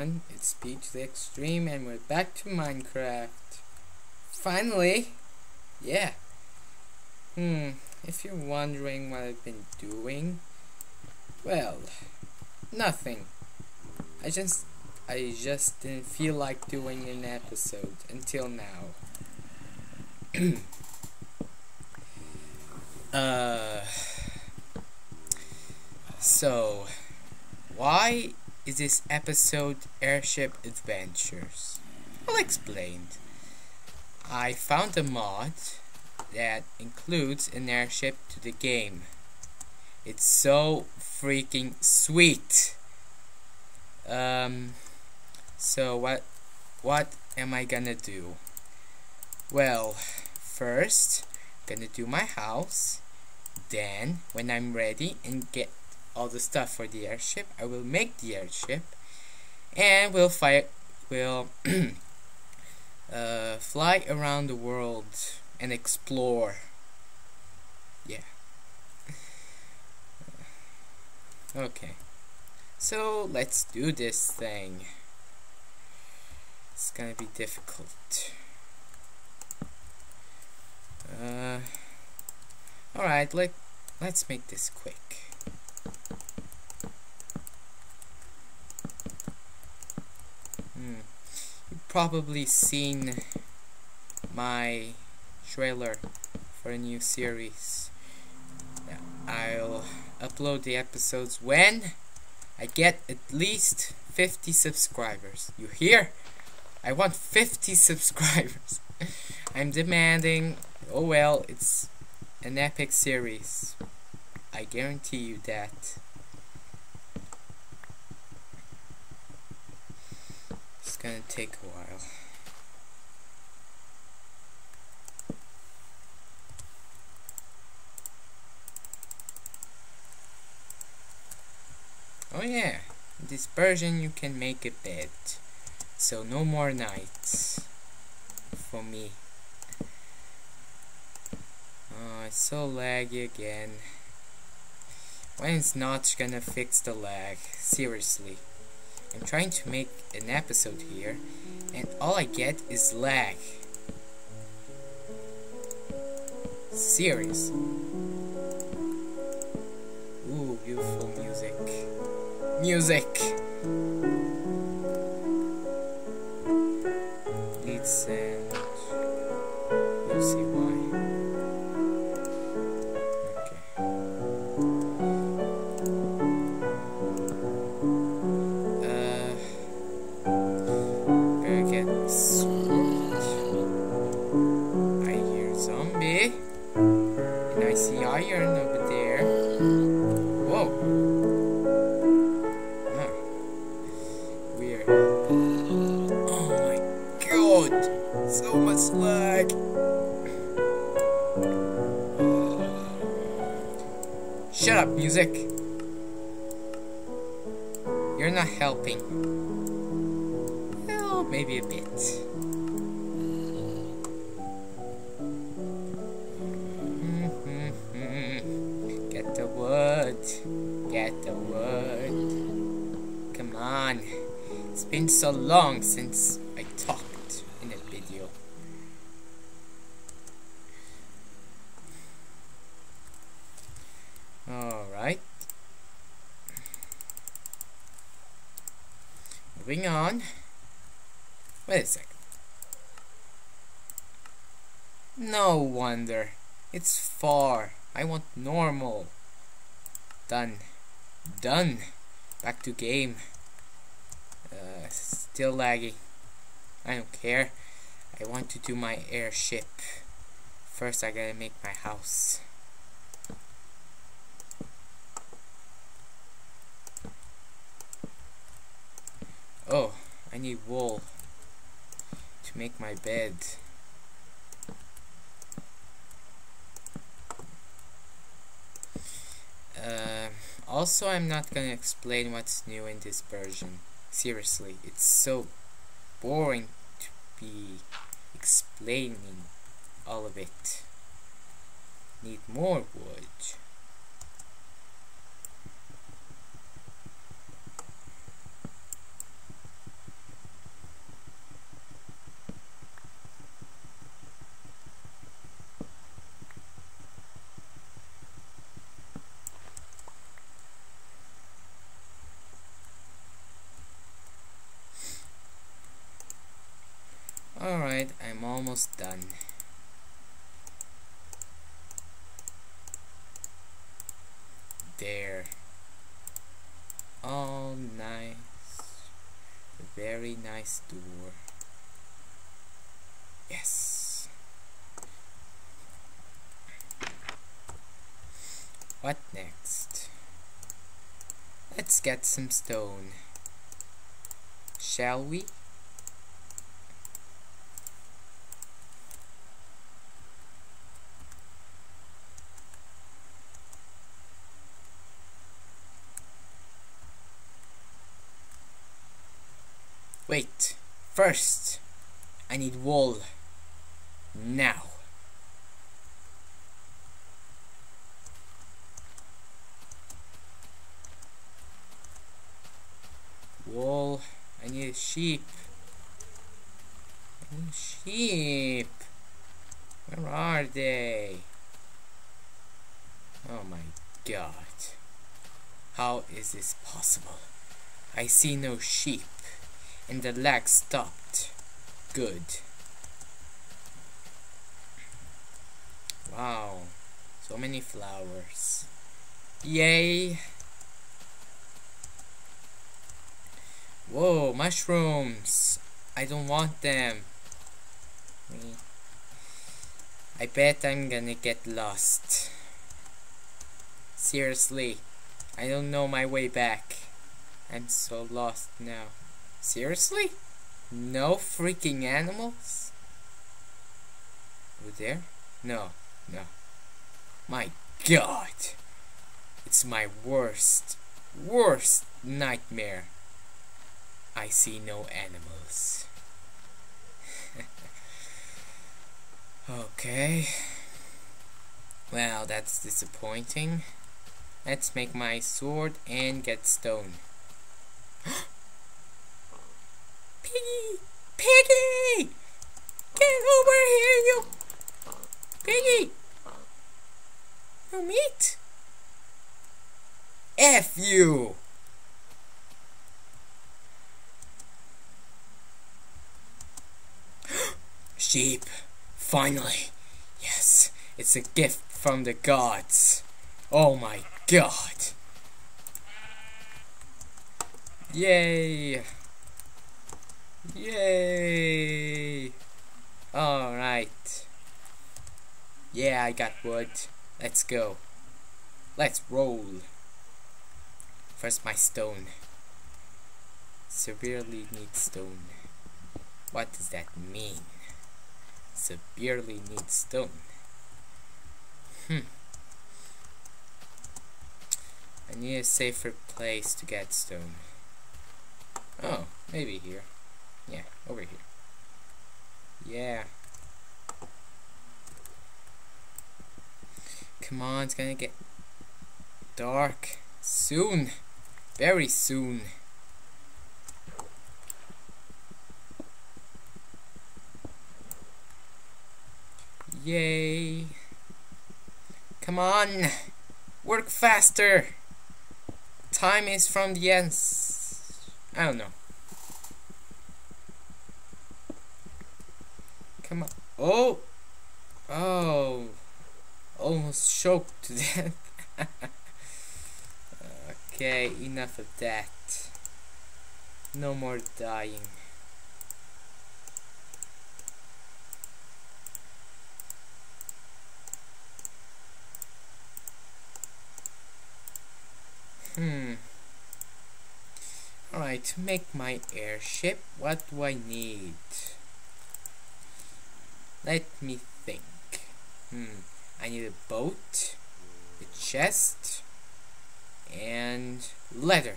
Everyone, it's P the Extreme and we're back to Minecraft. Finally! Yeah. Hmm, if you're wondering what I've been doing, well, nothing. I just I just didn't feel like doing an episode until now. uh so why is this episode Airship Adventures? I'll explain. I found a mod that includes an airship to the game. It's so freaking sweet. Um, so what what am I gonna do? Well, first gonna do my house. Then when I'm ready and get all the stuff for the airship. I will make the airship, and we'll fly. We'll uh, fly around the world and explore. Yeah. okay. So let's do this thing. It's gonna be difficult. Uh, Alright, let, let's make this quick. Probably seen my trailer for a new series. I'll upload the episodes when I get at least 50 subscribers. You hear? I want 50 subscribers. I'm demanding. Oh well, it's an epic series. I guarantee you that. Gonna take a while. Oh yeah, this version you can make a bed. So no more nights for me. Oh, it's so laggy again. When is Notch gonna fix the lag? Seriously. I'm trying to make an episode here, and all I get is lag. Serious. Ooh, beautiful music. Music! Lead sand. Uh, Shut up, music. You're not helping. Well, maybe a bit. Get the wood. Get the wood. Come on. It's been so long since Moving on. Wait a second. No wonder. It's far. I want normal. Done. Done. Back to game. Uh, still laggy. I don't care. I want to do my airship. First I gotta make my house. Oh, I need wool to make my bed. Uh, also, I'm not gonna explain what's new in this version. Seriously, it's so boring to be explaining all of it. Need more wood. Alright, I'm almost done. There. All nice. Very nice door. Yes. What next? Let's get some stone. Shall we? Wait, first, I need wool. Now. Wool. I need a sheep. I need sheep. Where are they? Oh my god. How is this possible? I see no sheep and the lag stopped. Good. Wow, so many flowers. Yay! Whoa, mushrooms! I don't want them. I bet I'm gonna get lost. Seriously, I don't know my way back. I'm so lost now. Seriously? No freaking animals? Over there? No, no. My god! It's my worst, worst nightmare. I see no animals. okay. Well, that's disappointing. Let's make my sword and get stone. Piggy! Get over here, you... Piggy! No meat? F you! Sheep. Finally. Yes, it's a gift from the gods. Oh my god. Yay! Yay! Alright. Yeah, I got wood. Let's go. Let's roll. First my stone. Severely need stone. What does that mean? Severely need stone. Hmm. I need a safer place to get stone. Oh, maybe here. Yeah, over here. Yeah. Come on, it's gonna get dark soon. Very soon. Yay. Come on. Work faster. Time is from the ends. I don't know. Come on. Oh! Oh! Almost choked to death. okay, enough of that. No more dying. Hmm. Alright, to make my airship, what do I need? Let me think. Hmm. I need a boat, a chest, and leather.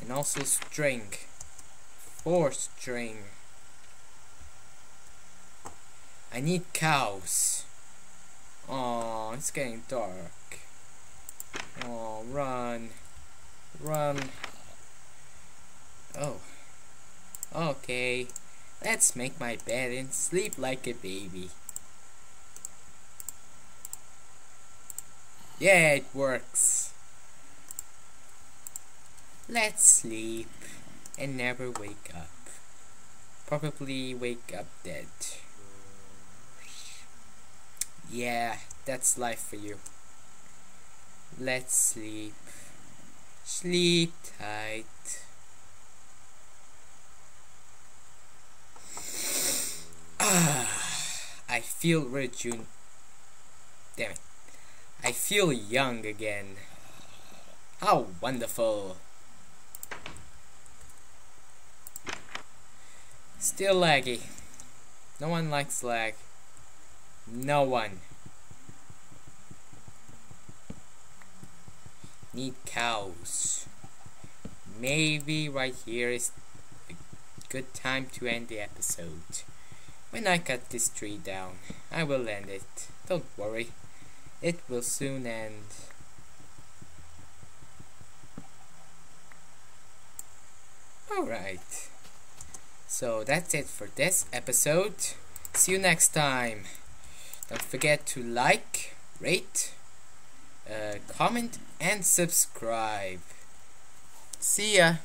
And also string. Four string. I need cows. Oh, it's getting dark. Oh, run. Run. Oh. Okay. Let's make my bed and sleep like a baby. Yeah, it works. Let's sleep and never wake up. probably wake up dead. Yeah, that's life for you. Let's sleep. Sleep tight. I feel rejun. Damn it. I feel young again. How wonderful. Still laggy. No one likes lag. No one. Need cows. Maybe right here is a good time to end the episode. When I cut this tree down, I will end it. Don't worry. It will soon end. Alright. So that's it for this episode. See you next time. Don't forget to like, rate, uh, comment, and subscribe. See ya.